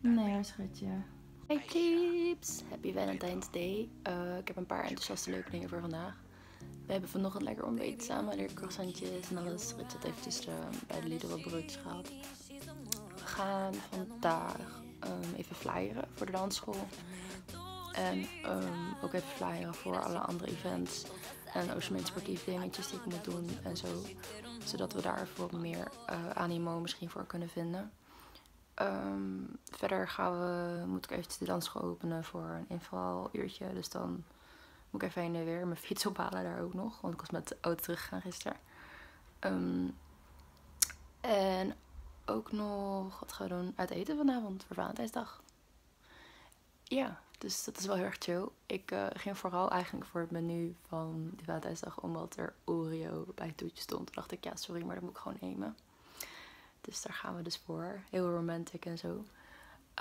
Nee schatje. Hey tips! Happy Valentine's Day. Uh, ik heb een paar enthousiaste leuke dingen voor vandaag. We hebben vanochtend lekker ontbeten samen. Lekker croissantjes en alles. Rits had eventjes uh, bij de Lidl wat broodjes gehaald. We gaan vandaag um, even flyeren voor de dansschool. En um, ook even flyeren voor alle andere events. En Ocean sportief dingetjes die ik moet doen en zo. Zodat we daar even wat meer uh, animo misschien voor kunnen vinden. Um, verder gaan we, moet ik eventjes de dansschool openen voor een invaluurtje. Dus dan moet ik even heen en weer mijn fiets ophalen daar ook nog. Want ik was met de auto teruggegaan gisteren. Um, en ook nog, wat gaan we doen? Uit eten vanavond voor Valentijnsdag. Ja, dus dat is wel heel erg chill. Ik uh, ging vooral eigenlijk voor het menu van die Valentijnsdag. Omdat er Oreo bij het toetje stond. Toen dacht ik, ja sorry, maar dat moet ik gewoon nemen. Dus daar gaan we dus voor. Heel romantic en zo.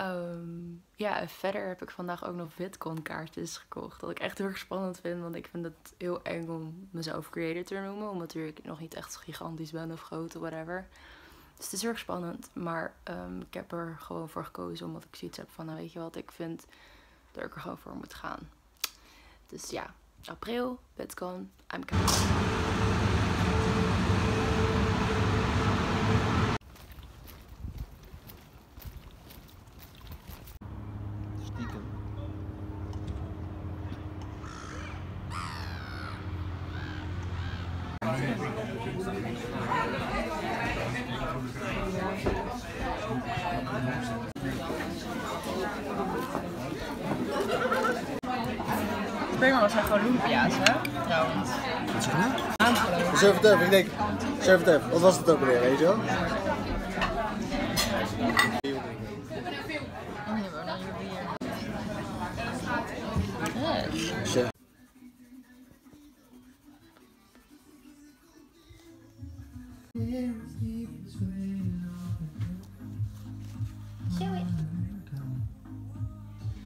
Um, ja, en verder heb ik vandaag ook nog Bitcoin kaartjes gekocht. Dat ik echt heel erg spannend vind. Want ik vind het heel eng om mezelf creator te noemen. Omdat ik nog niet echt gigantisch ben of groot of whatever. Dus het is heel erg spannend. Maar um, ik heb er gewoon voor gekozen. Omdat ik zoiets heb van, nou weet je wat, ik vind dat ik er gewoon voor moet gaan. Dus ja, april, Bitcoin, I'm coming. Springmans zijn gewoon lumpia's, hè? Trouwens. Wat zeg je? Surf ik denk, surf wat was het ook alweer, weet je wel? Let's keep this.